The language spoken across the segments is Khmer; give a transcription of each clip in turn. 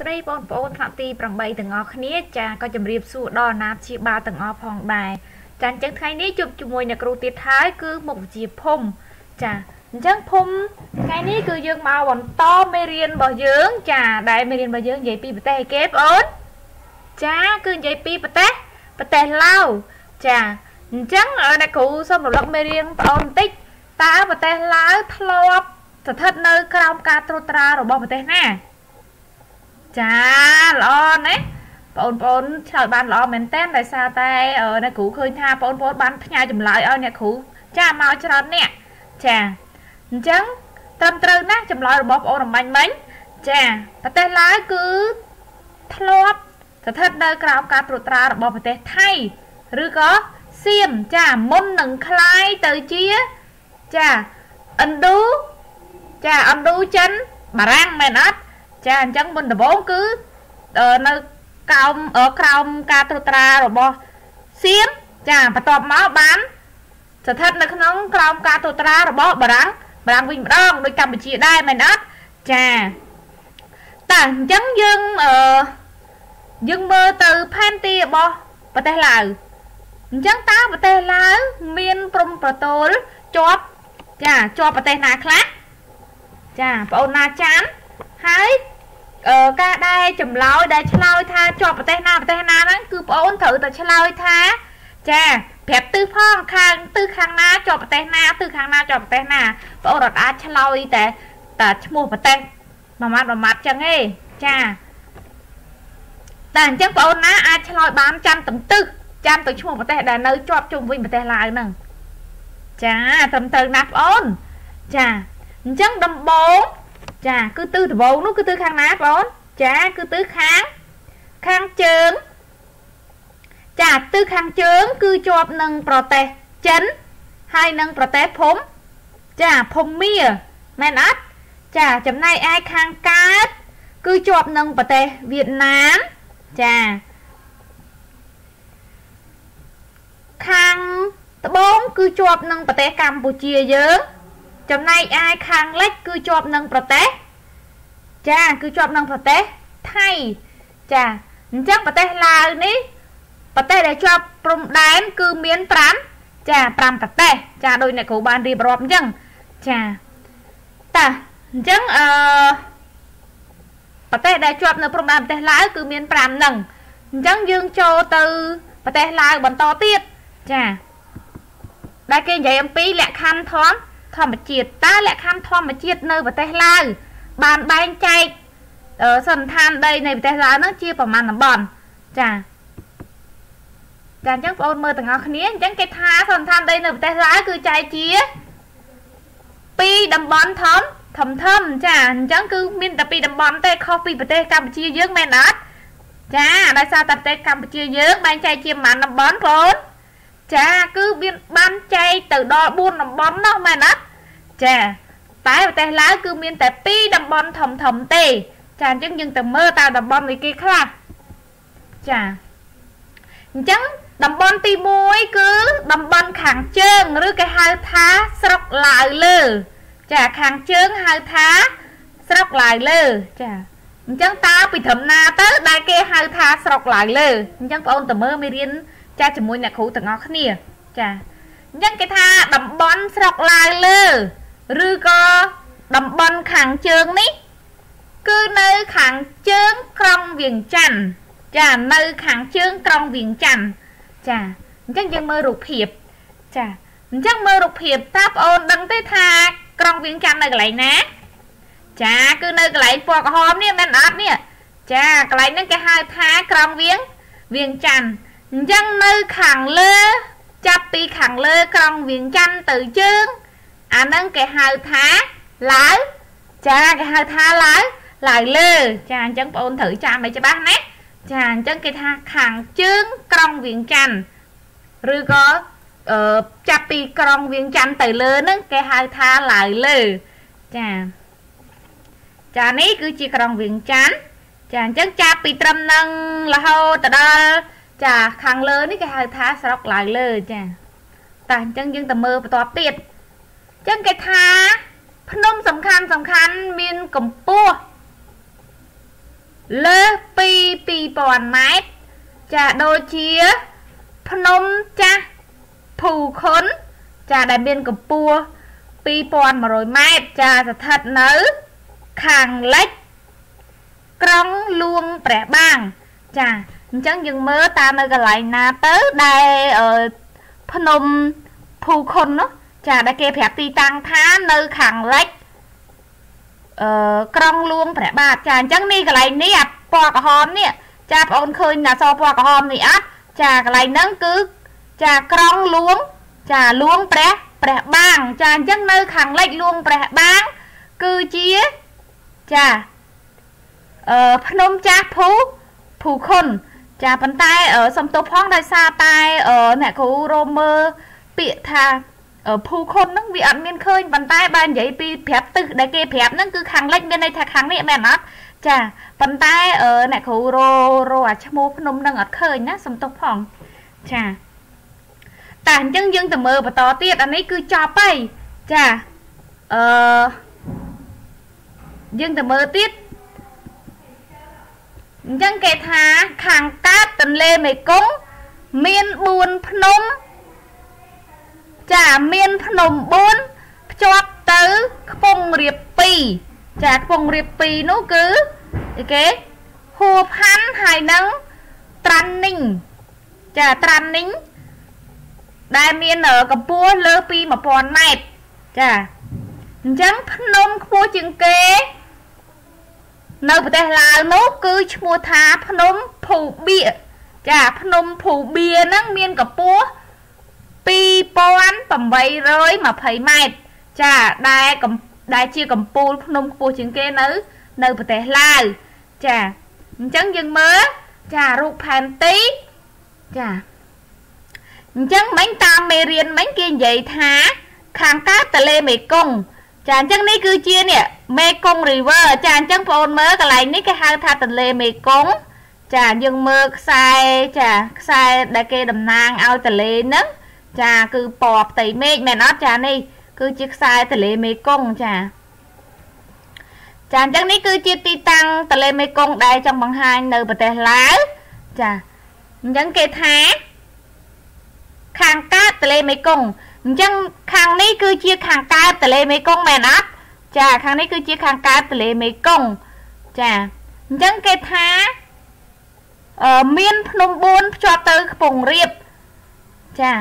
ស្តីបងប្អូនថ្នាក់ទី8ទាំងអស់គ្នាចាក៏ជម្រាបសួរដល់អាណាព្យាបាលទាំងអស់ផងដែរចាអញ្ចឹងថ្ងៃនេះជួបជាមួយអ្នកគ្រូទៀតហើយគឺមុខវិជ្ជាភូមិចាអញ្ចឹងភូមិថ្ងៃនេះគឺយើងមកបន្តមេរៀនរបស់យើង ចាដែលមេរៀនរបស់យើងនិយាយពីប្រទេសអីគេបងអូនចាគឺនិយាយពីប្រទេសប្រទេសឡាវចាអញ្ចឹងអ្នកគ្រូសូមរំលឹកមេរៀនបងអូនបន្តិចតើប្រទេសឡាវធ្លាប់ស្ថិតនៅក្រោមការត្រួតត្រារបស់ប្រទេសណា ចាល្អណាបងប្អូនឆ្លើយបានល្អមែនតើដោយសារតែអ្នកគ្រូឃើញថាបងប្អូនបានផ្ញើចម្លើយឲ្យអ្នកគ្រូចាមកច្រើនអ្នកចាអញ្ចឹងត្រឹមត្រូវណាស់ចម្លើយរបស់បងប្អូនរំបាញ់មិញចាប្រទេសឡាវគឺធ្លាប់ស្ថិតនៅក្រោមការត្រួតត្រារបស់ប្រទេសថៃឬក៏សៀមចាមុននឹងคล้ายទៅជាចាឥណ្ឌូចាឥណ្ឌូចិនបារាំងមែនអត់ ចាអញ្ចឹងមុនដំបូងគឺនៅក្រោមក្រោមការត្រួតត្រារបស់សៀមចាបន្ទាប់មកបានស្ថិតនៅក្នុងក្រោមការត្រួតត្រារបស់បារាំងបារាំងវិញម្ដងដូចកម្ពុជាដែរមែនអត់ចាតើអញ្ចឹងយើងអឺយើងមើលទៅផែនទីរបស់ប្រទេសឡាវអញ្ចឹងតើប្រទេសឡាវមានព្រំប្រទល់ជាប់ចាជាប់ប្រទេសណាខ្លះចាបងអូនណាចានហើយ ការដែលចម្លើយដែលឆ្លើយថាជាប់ប្រទេសណាប្រទេសណាហ្នឹងគឺបងអូនត្រូវតែឆ្លើយថា ចាប្រាប់ទិសផងខាងទិសខាងណាជាប់ប្រទេសណាទិសខាងណាជាប់ប្រទេសណាបងអូនអត់អាចឆ្លើយតែតែឈ្មោះប្រទេសមួយម៉ាត់មួយម៉ាត់ចឹងទេចាតែអញ្ចឹងបងអូនណាអាចឆ្លើយបានចាំទាំងទិសចាំទៅឈ្មោះប្រទេសដែលនៅជាប់ជុំវិញប្រទេសឡាវហ្នឹងចាត្រឹមត្រូវណាស់បងអូនចាអញ្ចឹងដំបូង ចាគឺទិសដំបូងនោះគឺទិសខាងណាបងអូនចាគឺទិសខាងខាងជើងចាទិសខាងជើង គឺជាប់នឹងប្រទេសចិនហើយនឹងប្រទេសភូមិចាភូមា មែនអត់ចាចំណែកឯខាងកើតគឺជាប់នឹងប្រទេសវៀតណាមចាខាងត្បូង គឺជាប់នឹងប្រទេសកម្ពុជាយើង ចំណែកឯខាងលិចគឺជាប់នឹងប្រទេសចាគឺជាប់នឹងប្រទេសថៃចាអញ្ចឹងប្រទេសឡាវនេះប្រទេសដែលជាប់ព្រំដែនគឺមាន5ចា5ប្រទេសចាដោយអ្នកគ្រូបានរៀបរាប់អញ្ចឹងចាតើអញ្ចឹងអឺប្រទេសដែលជាប់នៅព្រំដែនប្រទេសឡាវគឺមាន5ហ្នឹងអញ្ចឹងយើងចូលទៅប្រទេសឡាវបន្តទៀតចាដែលគេនិយាយអំពីលក្ខខណ្ឌធម្ម ធម្មជាតិតើលក្ខខណ្ឌធម្មជាតិនៅប្រទេសឡាវបានបែងចែកសន្តានដីនៃប្រទេសឡាវនោះជាប្រមាណតំបន់ចាចាអញ្ចឹងបងប្អូនមើលទាំងអស់គ្នាអញ្ចឹងគេថាសន្តានដីនៅប្រទេសឡាវគឺចែកជា2តំបន់ធំធំធំចាអញ្ចឹងគឺមានតែពីរតំបន់ទេខុសពីប្រទេសកម្ពុជាយើងមែនអត់ចាដោយសារតែប្រទេសកម្ពុជាយើងបែងចែកជាប៉ុន្មានតំបន់បងប្អូនចាគឺមានបានចែកទៅដល់4តំបន់នោះមែនអត់ ចាតែប្រទេសឡាវគឺមានតែ2តំបន់ធំធំទេ ចាអញ្ចឹងយើងទៅមើលតើតំបន់នេះគេខ្លះចាអញ្ចឹងតំបន់ទី1គឺតំបន់ខាងជើងឬគេហៅថាស្រុកឡាវលើ ចាខាងជើងហៅថាស្រុកឡាវលើ ចាអញ្ចឹងតើពីត្រឹមណាទៅដែលគេហៅថាស្រុកឡាវលើអញ្ចឹងបងអូនទៅមើលមេរៀនចាជាមួយអ្នកគ្រូទាំងអស់គ្នា ចាអញ្ចឹងគេថាតំបន់ស្រុកឡាវលើ ឬក៏តំបន់ខាងជើងនេះ គឺនៅខាងជើងក្រុងវៀងច័ន្ទចានៅខាងជើងក្រុងវៀងច័ន្ទចាអញ្ចឹងយើងមើលរូបភាព ចាអញ្ចឹងមើលរូបភាពតើបងអូនដឹងទេថាក្រុងវៀងច័ន្ទនៅកន្លែងណា ចាគឺនៅកន្លែងពណ៌ក្រហមនេះមែនអត់នេះចាកន្លែងហ្នឹងគេហៅថាក្រុងវៀងវៀងច័ន្ទអញ្ចឹងនៅខាងលើ ចាប់ពីខាងលើក្រុងវៀងច័ន្ទទៅជើង អាហ្នឹងគេហៅថាឡាវចាគេហៅថាឡាវឡាវលើចាអញ្ចឹងបងអូនត្រូវចាំឲ្យច្បាស់ណាចាអញ្ចឹងគេថាខាងជើងក្រុងវៀងច័ន្ទឬក៏អឺចាប់ពីក្រុងវៀងច័ន្ទទៅលើហ្នឹងគេហៅថាឡាវលើចាចានេះគឺជាក្រុងវៀងច័ន្ទចាអញ្ចឹងចាប់ពីត្រឹមនឹងរហូតទៅដល់ចាខាងលើនេះគេហៅថាស្រុកឡាវលើចាតែអញ្ចឹងយើងទៅមើលបន្តទៀតអញ្ចឹងគេថា ភ្នំសំខាន់សំខាន់មានកម្ពស់លើសពី2000ម៉ែត្រចាដូចជា ភ្នំចាស់ភូខុនចាដែលមានកម្ពស់2100ម៉ែត្រចាស្ថិតនៅ ខាងលិច ក្រុងលួងព្រះបាង ចាអញ្ចឹងយើងមើលតាមនៅកន្លែងណាទៅដែលភ្នំភូខុននោះ ចាដែលគេប្រាប់ទីតាំងថានៅខាងលិចអឺក្រុងលួងព្រះបាទចាអញ្ចឹងនេះកន្លែងនេះអាពណ៌ក្រហមនេះចាបងអូនឃើញអក្សរពណ៌ក្រហមនេះអត់ចាកន្លែងហ្នឹងគឺចាក្រុងលួង ចាលួងព្រះព្រះបាង ចាអញ្ចឹងនៅខាងលិចលួងព្រះបាង គឺជាចាអឺភ្នំចាស់ភូភូខុនចាប៉ុន្តែសំទោសផងដោយសារតែអ្នកគ្រូរមមើលពាក្យថា ភូខុនហ្នឹងវាអត់មានឃើញប៉ុន្តែបើនិយាយពីប្រាប់ទិសដែលគេប្រាប់ហ្នឹងគឺខាងលិចមានន័យថាខាងនេះមែនអត់ចាប៉ុន្តែអ្នកគ្រូររអាឈ្មោះភ្នំហ្នឹងអត់ឃើញណាសំទោសផងចាតែអញ្ចឹងយើងទៅមើលបន្តទៀតអានេះគឺចប់ហើយចាអឺយើងទៅមើលទៀតអញ្ចឹងគេថាខាងកើតទន្លេមេគង្គមាន4ភ្នំ ចាមានភ្នំ4ភ្ជាប់ទៅខ្ពង់រាប2ចាខ្ពង់រាប2នោះគឺអីគេហួផាន់ហើយនឹងត្រាន់នីងចាត្រាន់នីងដែលមានកម្ពស់លើពី1000ម៉ែត្រចាអញ្ចឹងភ្នំខ្ពស់ជាងគេ នៅប្រទេសឡាវនោះគឺឈ្មោះថាភ្នំភូបៀចាភ្នំភូបៀហ្នឹងមានកម្ពស់ 2820ម៉ែត្រចាដែលដែលជាកម្ពូលភ្នំខ្ពស់ជាងគេនៅ នៅប្រទេសឡាវចាអញ្ចឹងយើងមើលចារូបផែនទីចាអញ្ចឹងមិញតាមមេរៀនមិញគេនិយាយថា ខាងកើតទន្លេមេគង្គចាអញ្ចឹងនេះគឺជានេះមេគង្គ river ចាអញ្ចឹងបងអូនមើលកន្លែងនេះគេហៅថាទន្លេមេគង្គចាយើងមើលខ្សែចាខ្សែដែលគេតំណាងឲ្យទន្លេហ្នឹង ចាគឺពណ៌ផ្ទៃមេឃមែនអត់ចានេះគឺជាខ្សែទន្លេមេគង្គចាចាអញ្ចឹងនេះគឺជាទីតាំងទន្លេមេគង្គដែលចង់បង្ហាញនៅប្រទេសឡាវចាអញ្ចឹងគេថា ខាងកើតទន្លេមេគង្គអញ្ចឹងខាងនេះគឺជាខាងកើតទន្លេមេគង្គមែនអត់ចាខាងនេះគឺជាខាងកើតទន្លេមេគង្គចាអញ្ចឹងគេថាអឺមានភ្នំ4ភ្ជាប់ទៅខ្ពង់រាបចា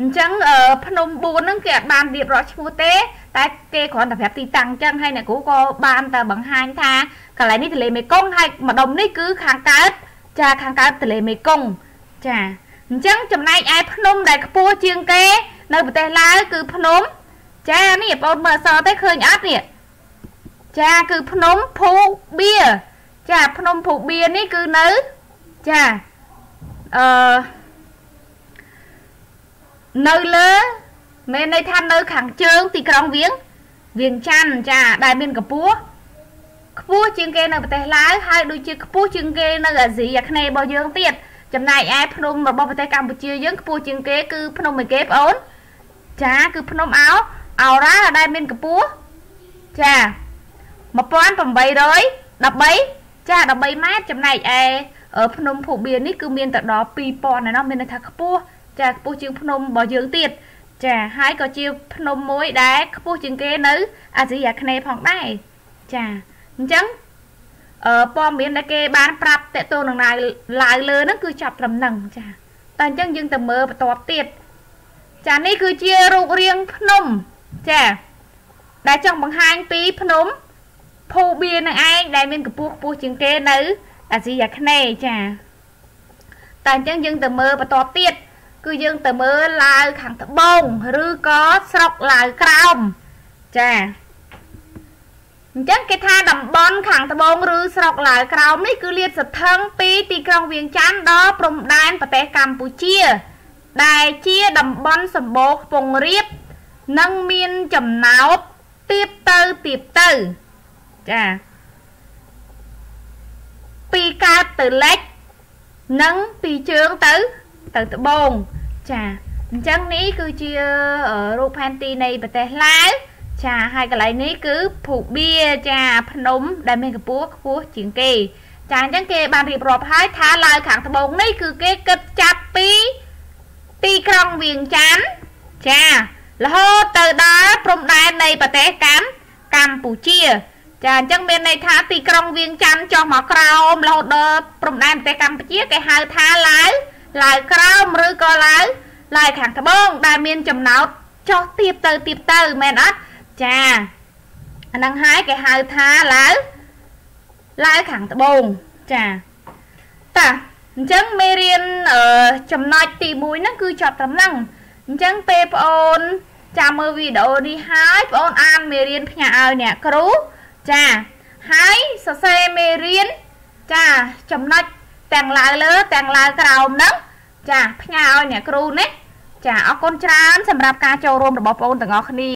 អញ្ចឹងភ្នំ4ហ្នឹងគេអត់បានរៀបរាប់ឈ្មោះទេតែគេគ្រាន់តែប្រាប់ទីតាំងអញ្ចឹងហើយអ្នកគ្រូក៏បានតែបង្ហាញថាកន្លែងនេះទន្លេមេគង្គហើយម្ដុំនេះគឺខាងកើតចាខាងកើតទន្លេមេគង្គចាអញ្ចឹងចំណែកឯភ្នំដែលខ្ពស់ជាងគេនៅប្រទេសឡាវគឺភ្នំ ចានេះបងមើលអសរទៅឃើញអត់នេះចាគឺភ្នំភូបៀចាភ្នំភូបៀនេះគឺនៅចាអឺ នៅលើមានន័យថានៅខាងជើងទីក្រុងវៀងវៀងច័ន្ទចាដែលមានកម្ពស់ខ្ពស់ជាងគេនៅប្រទេសឡាវហើយដូចជាខ្ពស់ជាងគេនៅអាស៊ីអាគ្នេយ៍របស់យើងទៀតចំណែកឯភ្នំរបស់ប្រទេសកម្ពុជាយើងខ្ពស់ជាងគេគឺភ្នំមួយគេបងអូនចាគឺភ្នំអោអោរ៉ាដែលមានកម្ពស់ចា1813ចា13ម៉ែត្រចំណែកឯភ្នំភូបៀននេះគឺមានទៅដល់2000ឯណោះមានន័យថាខ្ពស់ ចាខ្ពស់ជាងភ្នំរបស់យើងទៀតចាហើយក៏ជាភ្នំមួយដែលខ្ពស់ជាងគេនៅអាស៊ីអាគ្នេយ៍ផងដែរចាអញ្ចឹងអឺព័ត៌មានដែលគេបានប្រាប់តេតូននឹងឡាយលើហ្នឹងគឺចាប់ត្រឹមហ្នឹងចាតែអញ្ចឹងយើងទៅមើលបន្ទាប់ទៀតចានេះគឺជារូបរាងភ្នំចាដែលចង់បង្ហាញពីភ្នំភូបៀនឹងឯងដែលមានកម្ពស់ខ្ពស់ជាងគេនៅអាស៊ីអាគ្នេយ៍ចាតែអញ្ចឹងយើងទៅមើលបន្តទៀត គឺយើងទៅមើលឡាវខាងត្បូងឬក៏ស្រុកឡាវក្រោមចាអញ្ចឹងគេថាតំបន់ខាងត្បូងឬស្រុកឡាវក្រោមនេះគឺលាតសន្ធឹងពីទីក្រុងវៀងច័ន្ទដល់ព្រំដែនប្រទេសកម្ពុជា ដែលជាតំបន់សម្បូរខ្ពង់រាបនិងមានចំណោតទៀបទៅទៀបទៅចាពីកើតទៅលិច និងពីជើងទៅទៅត្បូង ចាអញ្ចឹងនេះគឺជារូបផែនទីនៃប្រទេសឡាវចាហើយកន្លែងនេះគឺភូបៀចាភ្នំដែលមានកម្ពស់ខ្ពស់ជាងគេចាអញ្ចឹងគេបានរៀបរាប់ហើយថាឡាវខាងត្បូងនេះគឺគេគិតចាប់ពីទីក្រុងវៀងច័ន្ទចារហូតទៅដល់ព្រំដែននៃប្រទេសកម្ពុជាកម្ពុជា ចាអញ្ចឹងមានន័យថាទីក្រុងវៀងច័ន្ទចុះមកក្រោមរហូតដល់ព្រំដែនប្រទេសកម្ពុជាគេហៅថាឡាវ ឡាវក្រោមឬក៏ឡាវឡាវខាងត្បូងដែលមានចំណោតចុះទៀបទៅទៀបទៅមែនអត់ចាអាហ្នឹងហើយគេហៅថាឡាវឡាវខាងត្បូងចាតាអញ្ចឹងមេរៀនចំណុចទី1ហ្នឹងគឺចប់ត្រឹមហ្នឹងអញ្ចឹងពេលបងអូនចាំមើលវីដេអូនេះហើយបងអូនអានមេរៀនផ្ញើឲ្យអ្នកគ្រូចាហើយសរសេរមេរៀនចាចំណុច ទាំងឡើងលើ ទាំងឡើងក្រោមហ្នឹងចាផ្ញើឲ្យអ្នកគ្រូណាចាអរគុណច្រើនសម្រាប់ការចូលរួមរបស់បងប្អូនទាំងអស់គ្នា